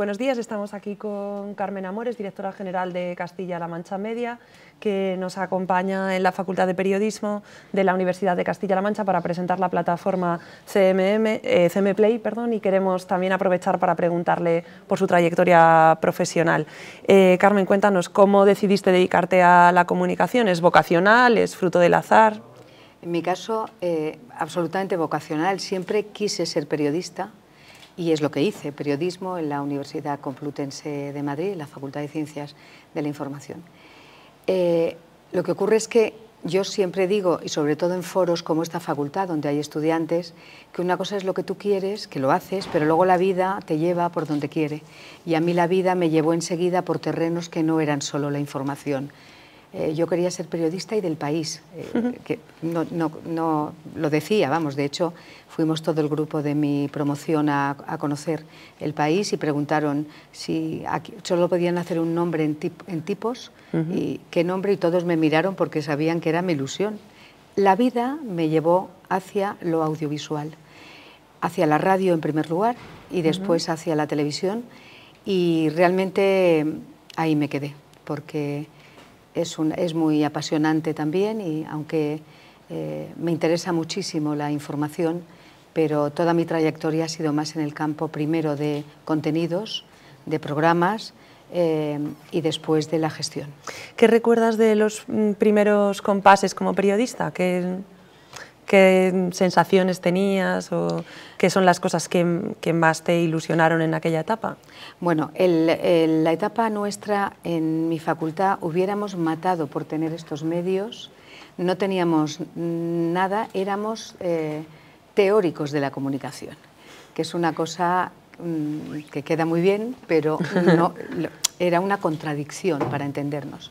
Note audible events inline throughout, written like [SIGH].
buenos días. Estamos aquí con Carmen Amores, directora general de Castilla-La Mancha Media, que nos acompaña en la Facultad de Periodismo de la Universidad de Castilla-La Mancha para presentar la plataforma CMM, eh, CM Play perdón, y queremos también aprovechar para preguntarle por su trayectoria profesional. Eh, Carmen, cuéntanos, ¿cómo decidiste dedicarte a la comunicación? ¿Es vocacional? ¿Es fruto del azar? En mi caso, eh, absolutamente vocacional. Siempre quise ser periodista y es lo que hice, periodismo en la Universidad Complutense de Madrid, en la Facultad de Ciencias de la Información. Eh, lo que ocurre es que yo siempre digo, y sobre todo en foros como esta facultad, donde hay estudiantes, que una cosa es lo que tú quieres, que lo haces, pero luego la vida te lleva por donde quiere. Y a mí la vida me llevó enseguida por terrenos que no eran solo la información, eh, yo quería ser periodista y del país, eh, que no, no, lo decía, vamos, de hecho fuimos todo el grupo de mi promoción a, conocer el país y preguntaron si solo podían hacer un nombre en, en tipos y qué nombre y todos me miraron porque sabían que era mi ilusión. La vida me llevó hacia lo audiovisual, hacia la radio en primer lugar y después hacia la televisión y realmente ahí me quedé porque es, es muy apasionante también y aunque eh, me interesa muchísimo la información, pero toda mi trayectoria ha sido más en el campo primero de contenidos, de programas eh, y después de la gestión. ¿Qué recuerdas de los mm, primeros compases como periodista? ¿Qué, qué sensaciones tenías o qué son las cosas que, más te ilusionaron en aquella etapa? Bueno, la etapa nuestra en mi facultad hubiéramos matado por tener estos medios, no teníamos nada, éramos eh, teóricos de la comunicación, que es una cosa mm, que queda muy bien, pero no, [LAUGHS] era una contradicción para entendernos.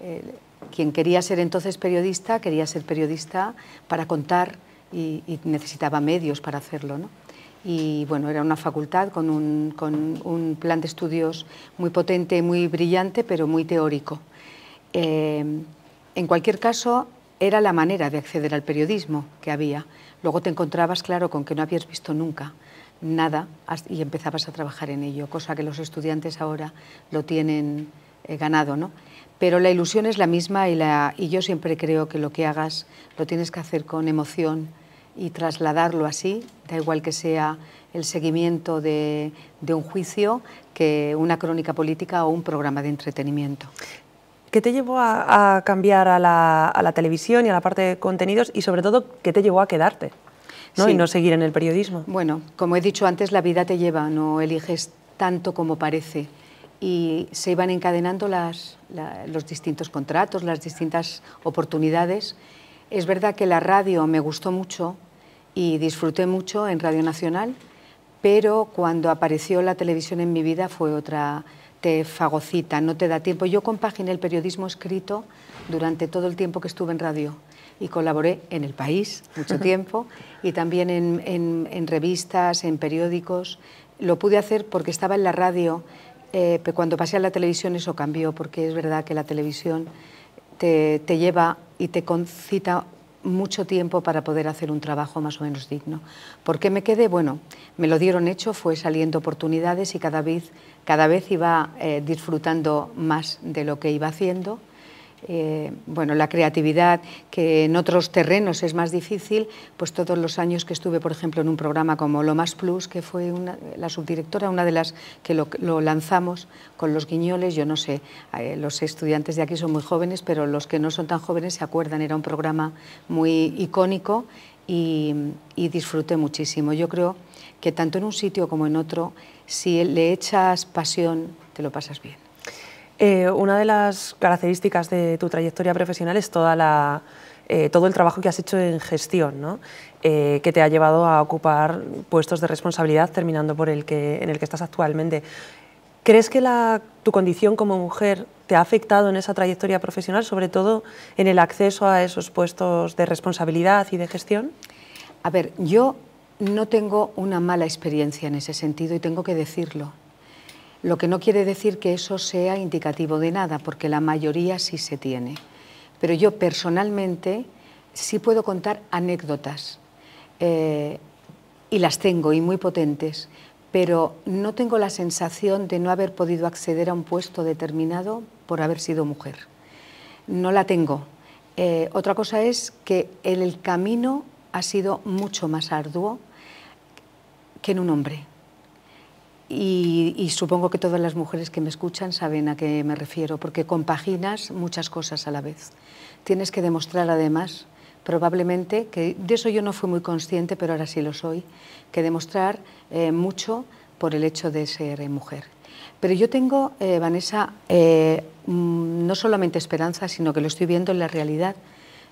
Eh, quien quería ser entonces periodista, quería ser periodista para contar y, necesitaba medios para hacerlo. ¿no? Y bueno, era una facultad con un, plan de estudios muy potente, muy brillante, pero muy teórico. Eh, en cualquier caso, era la manera de acceder al periodismo que había. Luego te encontrabas, claro, con que no habías visto nunca nada y empezabas a trabajar en ello, cosa que los estudiantes ahora lo tienen eh, ganado, ¿no? pero la ilusión es la misma y, la, y yo siempre creo que lo que hagas lo tienes que hacer con emoción y trasladarlo así, da igual que sea el seguimiento de, un juicio que una crónica política o un programa de entretenimiento. ¿Qué te llevó a, cambiar a la, televisión y a la parte de contenidos y sobre todo qué te llevó a quedarte ¿no? y no seguir en el periodismo? Bueno, como he dicho antes, la vida te lleva, no eliges tanto como parece y se iban encadenando los distintos contratos, las distintas oportunidades. Es verdad que la radio me gustó mucho y disfruté mucho en Radio Nacional, pero cuando apareció la televisión en mi vida fue otra, te fagocita, no te da tiempo. Yo compaginé el periodismo escrito durante todo el tiempo que estuve en radio y colaboré en El País mucho [LAUGHS] tiempo y también en, en revistas, en periódicos. Lo pude hacer porque estaba en la radio eh, pero cuando pasé a la televisión eso cambió, porque es verdad que la televisión te, lleva y te concita mucho tiempo para poder hacer un trabajo más o menos digno. ¿Por qué me quedé? Bueno, me lo dieron hecho, fue saliendo oportunidades y cada vez, cada vez iba eh, disfrutando más de lo que iba haciendo eh, bueno, la creatividad, que en otros terrenos es más difícil, pues todos los años que estuve, por ejemplo, en un programa como Lo Más Plus, que fue la subdirectora, una de las que lo, lanzamos con los guiñoles, yo no sé, eh, los estudiantes de aquí son muy jóvenes, pero los que no son tan jóvenes se acuerdan, era un programa muy icónico y, y disfruté muchísimo. Yo creo que tanto en un sitio como en otro, si le echas pasión, te lo pasas bien. Eh, una de las características de tu trayectoria profesional es toda eh, todo el trabajo que has hecho en gestión, eh, que te ha llevado a ocupar puestos de responsabilidad, terminando por el que, en el que estás actualmente. ¿Crees que tu condición como mujer te ha afectado en esa trayectoria profesional, sobre todo en el acceso a esos puestos de responsabilidad y de gestión? A ver, yo no tengo una mala experiencia en ese sentido y tengo que decirlo. Lo que no quiere decir que eso sea indicativo de nada, porque la mayoría sí se tiene. Pero yo personalmente sí puedo contar anécdotas, eh, y las tengo, y muy potentes, pero no tengo la sensación de no haber podido acceder a un puesto determinado por haber sido mujer. No la tengo. Eh, otra cosa es que el camino ha sido mucho más arduo que en un hombre. Y, supongo que todas las mujeres que me escuchan saben a qué me refiero, porque compaginas muchas cosas a la vez. Tienes que demostrar además, probablemente, que de eso yo no fui muy consciente, pero ahora sí lo soy, que demostrar eh, mucho por el hecho de ser eh, mujer. Pero yo tengo, eh, Vanessa, mm, no solamente esperanza, sino que lo estoy viendo en la realidad.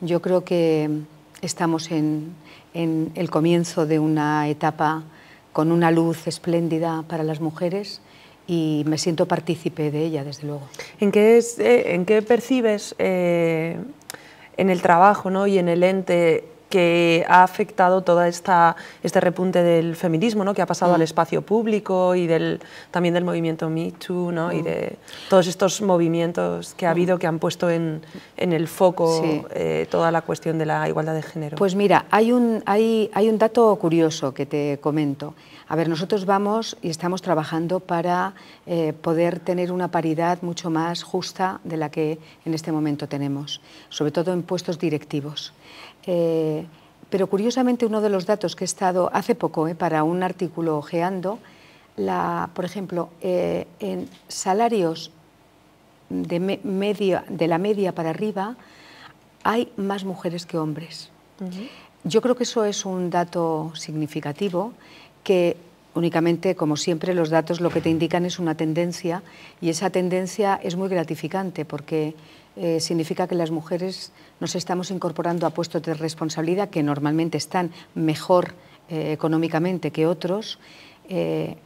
Yo creo que estamos en el comienzo de una etapa con una luz espléndida para las mujeres y me siento partícipe de ella, desde luego. ¿En qué, es, eh, en qué percibes eh, en el trabajo ¿no? y en el ente que ha afectado todo este repunte del feminismo, ¿no? que ha pasado al mm. espacio público y del, también del movimiento Me Too ¿no? y mm. de todos estos movimientos que ha mm. habido que han puesto en, en el foco eh, toda la cuestión de la igualdad de género. Pues mira, hay un, hay, hay un dato curioso que te comento. A ver, nosotros vamos y estamos trabajando para eh, poder tener una paridad mucho más justa de la que en este momento tenemos, sobre todo en puestos directivos. Eh, pero curiosamente uno de los datos que he estado hace poco eh, para un artículo ojeando, la, por ejemplo, en salarios de, media, de la media para arriba hay más mujeres que hombres. Yo creo que eso es un dato significativo que únicamente, como siempre, los datos lo que te indican es una tendencia y esa tendencia es muy gratificante porque eh, significa que las mujeres nos estamos incorporando a puestos de responsabilidad que normalmente están mejor eh, económicamente que otros, eh,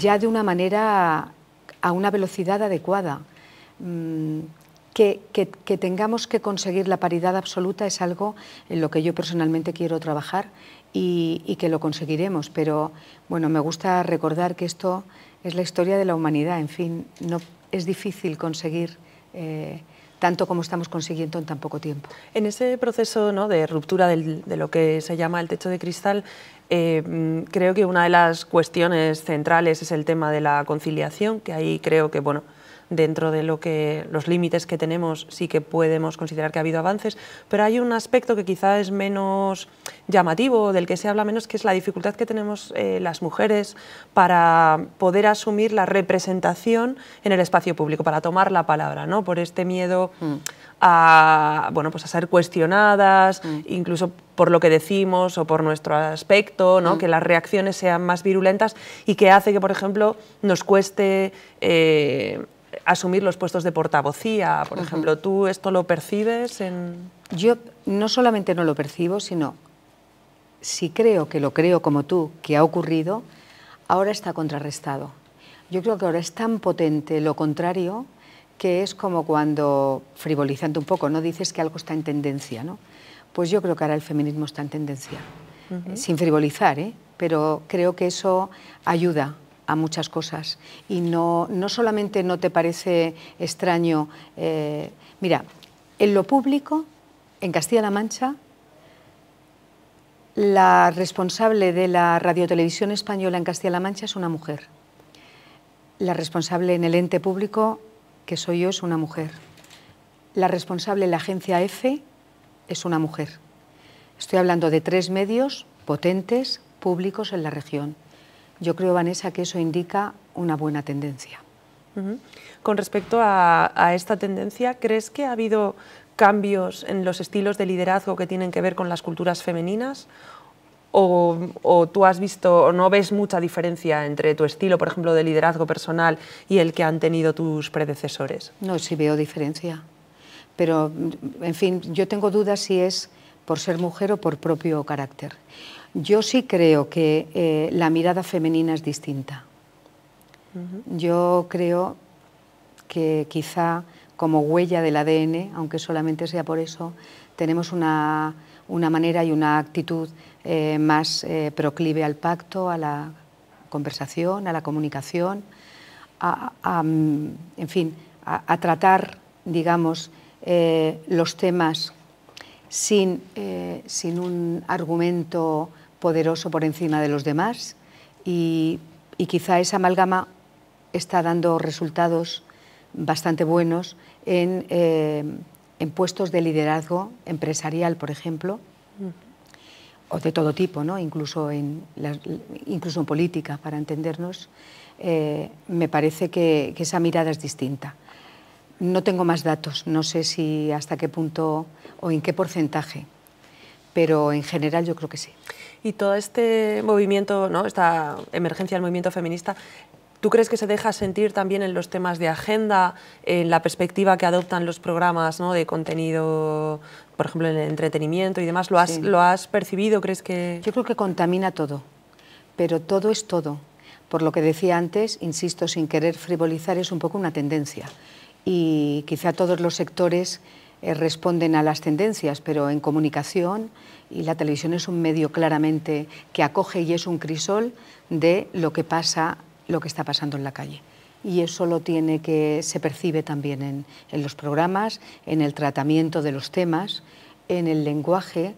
ya de una manera a una velocidad adecuada. Mm, que, tengamos que conseguir la paridad absoluta es algo en lo que yo personalmente quiero trabajar y, que lo conseguiremos. Pero bueno, me gusta recordar que esto es la historia de la humanidad. En fin, no es difícil conseguir eh, tanto como estamos consiguiendo en tan poco tiempo. En ese proceso ¿no? de ruptura de lo que se llama el techo de cristal, eh, creo que una de las cuestiones centrales es el tema de la conciliación, que ahí creo que bueno, dentro de lo que, los límites que tenemos sí que podemos considerar que ha habido avances, pero hay un aspecto que quizá es menos llamativo, del que se habla menos, que es la dificultad que tenemos eh, las mujeres para poder asumir la representación en el espacio público, para tomar la palabra, ¿no? por este miedo mm. a, bueno, pues a ser cuestionadas, mm. incluso por lo que decimos o por nuestro aspecto, ¿no? Mm. que las reacciones sean más virulentas y que hace que, por ejemplo, nos cueste... Eh, asumir los puestos de portavocía, por ejemplo. ¿Tú esto lo percibes? En... Yo no solamente no lo percibo, sino si creo que lo creo como tú, que ha ocurrido, ahora está contrarrestado. Yo creo que ahora es tan potente lo contrario que es como cuando, frivolizando un poco, no dices que algo está en tendencia, ¿no? Pues yo creo que ahora el feminismo está en tendencia, sin frivolizar, ¿eh? pero creo que eso ayuda a muchas cosas. Y no, no solamente no te parece extraño, eh, mira, en lo público, en Castilla-La Mancha, la responsable de la radiotelevisión española en Castilla-La Mancha es una mujer. La responsable en el ente público, que soy yo, es una mujer. La responsable en la agencia EFE es una mujer. Estoy hablando de tres medios potentes, públicos en la región. Yo creo, Vanessa, que eso indica una buena tendencia. Con respecto a, esta tendencia, ¿crees que ha habido cambios en los estilos de liderazgo que tienen que ver con las culturas femeninas? O, tú has visto o no ves mucha diferencia entre tu estilo, por ejemplo, de liderazgo personal y el que han tenido tus predecesores? No, sí veo diferencia. Pero, en fin, yo tengo dudas si es por ser mujer o por propio carácter. Yo sí creo que eh, la mirada femenina es distinta. Yo creo que quizá como huella del ADN, aunque solamente sea por eso, tenemos una, manera y una actitud eh, más eh, proclive al pacto, a la conversación, a la comunicación, a, mm, en fin, a, tratar, digamos, los temas sin, sin un argumento poderoso por encima de los demás y, quizá esa amalgama está dando resultados bastante buenos en, eh, puestos de liderazgo empresarial, por ejemplo, o de todo tipo, ¿no? incluso, en incluso en política, para entendernos, eh, me parece que, esa mirada es distinta. No tengo más datos, no sé si hasta qué punto o en qué porcentaje, pero en general yo creo que sí. Y todo este movimiento, ¿no? esta emergencia del movimiento feminista, ¿Tú crees que se deja sentir también en los temas de agenda, en la perspectiva que adoptan los programas ¿no? de contenido, por ejemplo, en el entretenimiento y demás? ¿Lo has, ¿Lo has percibido? ¿Crees que...? Yo creo que contamina todo, pero todo es todo. Por lo que decía antes, insisto, sin querer frivolizar, es un poco una tendencia. Y quizá todos los sectores eh, responden a las tendencias, pero en comunicación, y la televisión es un medio claramente que acoge y es un crisol de lo que pasa lo que está pasando en la calle. Y eso lo tiene que se percibe también en, los programas, en el tratamiento de los temas, en el lenguaje.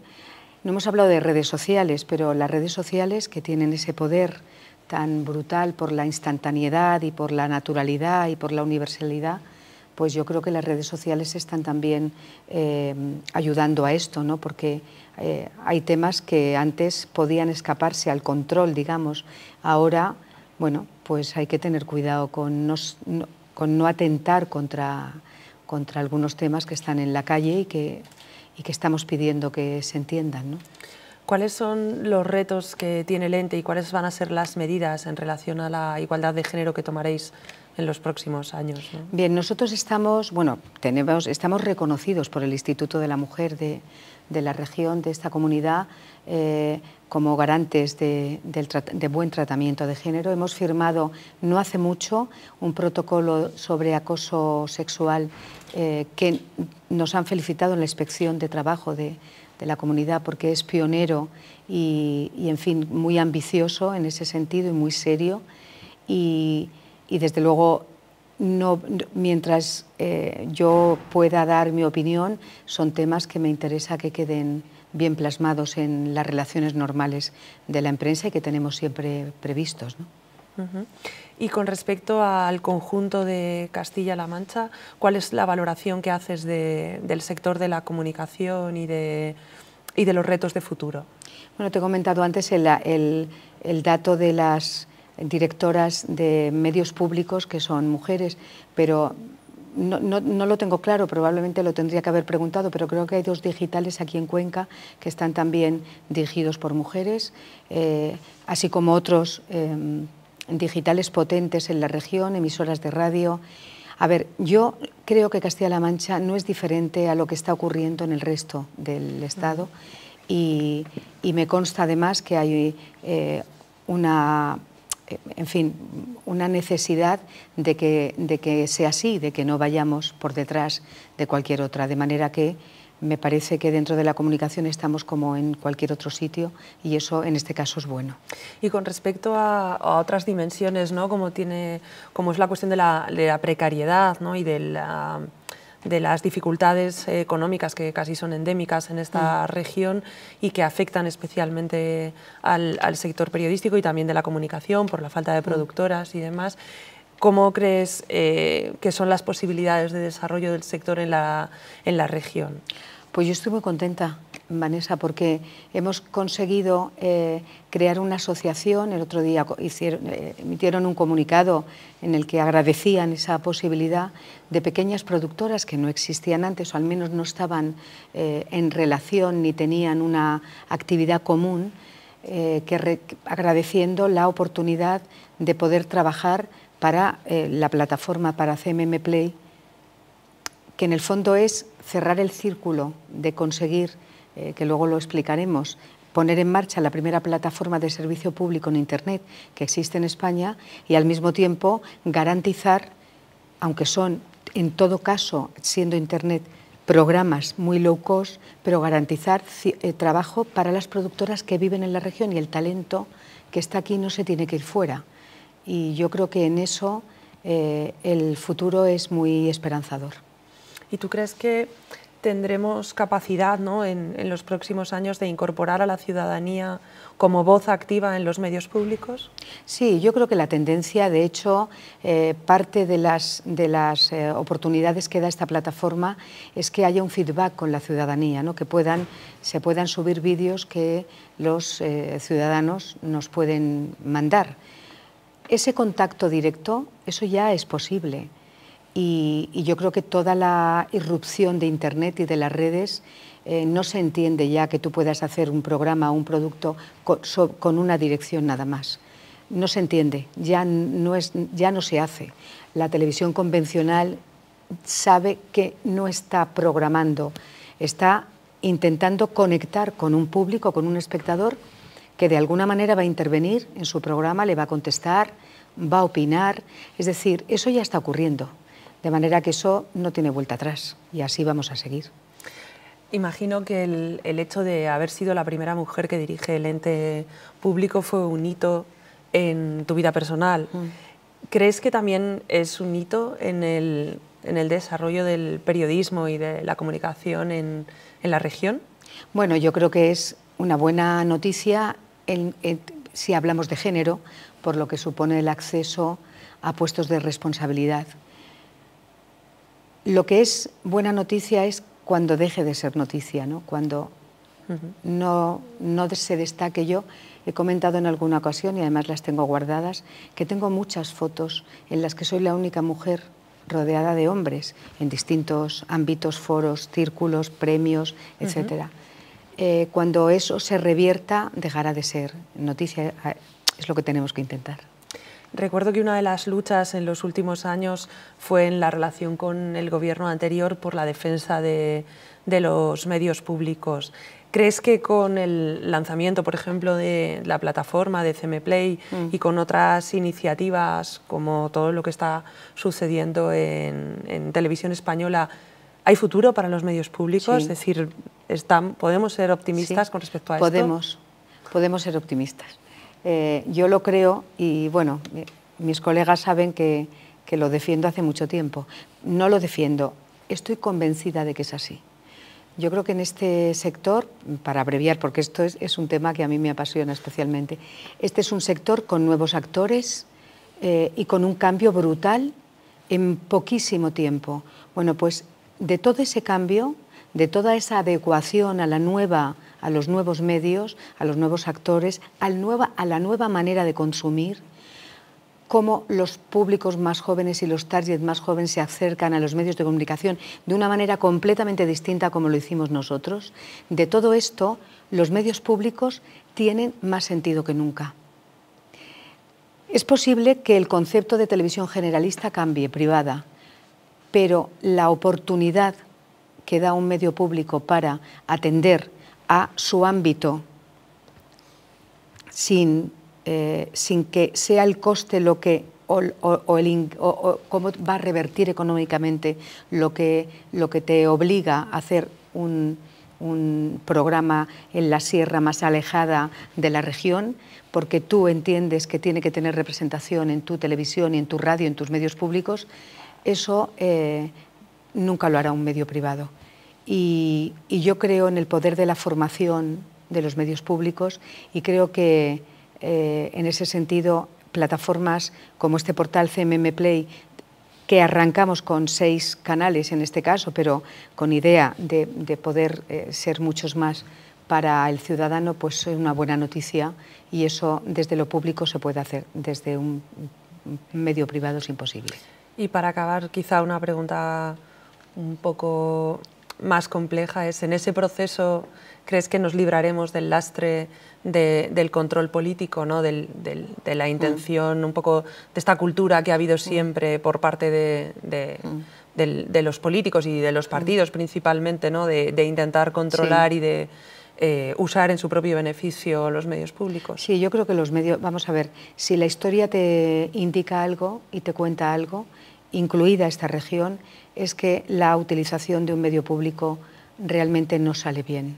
No hemos hablado de redes sociales, pero las redes sociales que tienen ese poder tan brutal por la instantaneidad y por la naturalidad y por la universalidad, pues yo creo que las redes sociales están también eh, ayudando a esto, ¿no? porque eh, hay temas que antes podían escaparse al control, digamos, ahora bueno, pues hay que tener cuidado con no, atentar contra, contra algunos temas que están en la calle y que, y que estamos pidiendo que se entiendan. ¿no? ¿Cuáles son los retos que tiene el ente y cuáles van a ser las medidas en relación a la igualdad de género que tomaréis en los próximos años? Bien, nosotros estamos, bueno, tenemos, estamos reconocidos por el Instituto de la Mujer de, de la región, de esta comunidad, eh, como garantes de, buen tratamiento de género. Hemos firmado no hace mucho un protocolo sobre acoso sexual eh, que nos han felicitado en la inspección de trabajo de, la comunidad porque es pionero y, en fin, muy ambicioso en ese sentido y muy serio. Y, desde luego no, mientras eh, yo pueda dar mi opinión, son temas que me interesa que queden bien plasmados en las relaciones normales de la empresa y que tenemos siempre previstos. Y con respecto al conjunto de Castilla-La Mancha, ¿cuál es la valoración que haces del sector de la comunicación y de, y de los retos de futuro? Bueno, te he comentado antes el, el dato de las directoras de medios públicos que son mujeres, pero no, no, lo tengo claro, probablemente lo tendría que haber preguntado, pero creo que hay dos digitales aquí en Cuenca que están también dirigidos por mujeres, eh, así como otros em, digitales potentes en la región, emisoras de radio. A ver, yo creo que Castilla-La Mancha no es diferente a lo que está ocurriendo en el resto del Estado y, me consta además que hay eh, una en fin, una necesidad de que, de que sea así, de que no vayamos por detrás de cualquier otra, de manera que me parece que dentro de la comunicación estamos como en cualquier otro sitio y eso en este caso es bueno. Y con respecto a, otras dimensiones, ¿no? como, tiene, como es la cuestión de la, de la precariedad ¿no? y de la de las dificultades económicas que casi son endémicas en esta mm. región y que afectan especialmente al, sector periodístico y también de la comunicación por la falta de mm. productoras y demás. ¿Cómo crees eh, que son las posibilidades de desarrollo del sector en la, en la región? Pues yo estoy muy contenta, Vanessa, porque hemos conseguido eh, crear una asociación. El otro día eh, emitieron un comunicado en el que agradecían esa posibilidad de pequeñas productoras que no existían antes o al menos no estaban eh, en relación ni tenían una actividad común, que agradeciendo la oportunidad de poder trabajar para la plataforma para CMM Play, que en el fondo es cerrar el círculo de conseguir, eh, que luego lo explicaremos, poner en marcha la primera plataforma de servicio público en Internet que existe en España y al mismo tiempo garantizar, aunque son en todo caso, siendo Internet, programas muy low cost, pero garantizar eh, trabajo para las productoras que viven en la región y el talento que está aquí no se tiene que ir fuera. Y yo creo que en eso eh, el futuro es muy esperanzador. ¿Y tú crees que tendremos capacidad ¿no? en, los próximos años de incorporar a la ciudadanía como voz activa en los medios públicos? Sí, yo creo que la tendencia, de hecho, eh, parte de las, de las eh, oportunidades que da esta plataforma es que haya un feedback con la ciudadanía, ¿no? que puedan, se puedan subir vídeos que los eh, ciudadanos nos pueden mandar. Ese contacto directo, eso ya es posible. Y, yo creo que toda la irrupción de Internet y de las redes eh, no se entiende ya que tú puedas hacer un programa o un producto con, una dirección nada más. No se entiende, ya no, es, ya no se hace. La televisión convencional sabe que no está programando, está intentando conectar con un público, con un espectador que de alguna manera va a intervenir en su programa, le va a contestar, va a opinar. Es decir, eso ya está ocurriendo. De manera que eso no tiene vuelta atrás y así vamos a seguir. Imagino que el, hecho de haber sido la primera mujer que dirige el ente público fue un hito en tu vida personal. Mm. ¿Crees que también es un hito en el, desarrollo del periodismo y de la comunicación en, la región? Bueno, yo creo que es una buena noticia si hablamos de género, por lo que supone el acceso a puestos de responsabilidad. Lo que es buena noticia es cuando deje de ser noticia, ¿no? cuando no, no se destaque yo. He comentado en alguna ocasión, y además las tengo guardadas, que tengo muchas fotos en las que soy la única mujer rodeada de hombres en distintos ámbitos, foros, círculos, premios, etc. Eh, cuando eso se revierta, dejará de ser noticia. Eh, es lo que tenemos que intentar. Recuerdo que una de las luchas en los últimos años fue en la relación con el gobierno anterior por la defensa de, los medios públicos. ¿Crees que con el lanzamiento, por ejemplo, de la plataforma de CMPlay mm. y con otras iniciativas como todo lo que está sucediendo en, televisión española, hay futuro para los medios públicos? Es decir, ¿podemos ser optimistas con respecto a esto? Podemos, podemos ser optimistas. Eh, yo lo creo y bueno, mis colegas saben que, lo defiendo hace mucho tiempo. No lo defiendo, estoy convencida de que es así. Yo creo que en este sector, para abreviar, porque esto es, un tema que a mí me apasiona especialmente, este es un sector con nuevos actores eh, y con un cambio brutal en poquísimo tiempo. Bueno, pues de todo ese cambio, de toda esa adecuación a la nueva a los nuevos medios, a los nuevos actores, a la nueva manera de consumir, cómo los públicos más jóvenes y los targets más jóvenes se acercan a los medios de comunicación de una manera completamente distinta como lo hicimos nosotros. De todo esto, los medios públicos tienen más sentido que nunca. Es posible que el concepto de televisión generalista cambie, privada, pero la oportunidad que da un medio público para atender a su ámbito sin, eh, sin que sea el coste lo que o, el, cómo va a revertir económicamente lo que, lo que te obliga a hacer un, un, programa en la sierra más alejada de la región, porque tú entiendes que tiene que tener representación en tu televisión y en tu radio, en tus medios públicos, eso eh, nunca lo hará un medio privado. Y, yo creo en el poder de la formación de los medios públicos y creo que eh, en ese sentido plataformas como este portal CMM Play, que arrancamos con seis canales en este caso, pero con idea de, poder eh, ser muchos más para el ciudadano, pues es una buena noticia y eso desde lo público se puede hacer, desde un medio privado es imposible. Y para acabar, quizá una pregunta un poco más compleja es, en ese proceso, ¿crees que nos libraremos del lastre del control político, ¿no? de la intención, un poco de esta cultura que ha habido siempre por parte de, los políticos y de los partidos principalmente, ¿no? de, intentar controlar y de eh, usar en su propio beneficio los medios públicos? Sí, yo creo que los medios, vamos a ver, si la historia te indica algo y te cuenta algo, incluida esta región, es que la utilización de un medio público realmente no sale bien.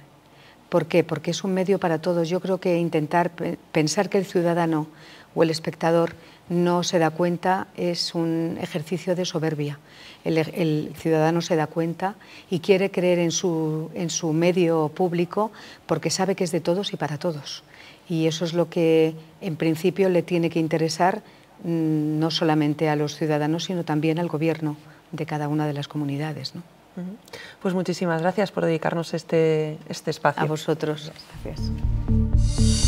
¿Por qué? Porque es un medio para todos. Yo creo que intentar pensar que el ciudadano o el espectador no se da cuenta, es un ejercicio de soberbia. El, ciudadano se da cuenta y quiere creer en su, en su medio público porque sabe que es de todos y para todos. Y eso es lo que en principio le tiene que interesar no solamente a los ciudadanos, sino también al gobierno de cada una de las comunidades. Pues muchísimas gracias por dedicarnos este, este espacio. A vosotros. Gracias.